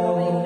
Oh.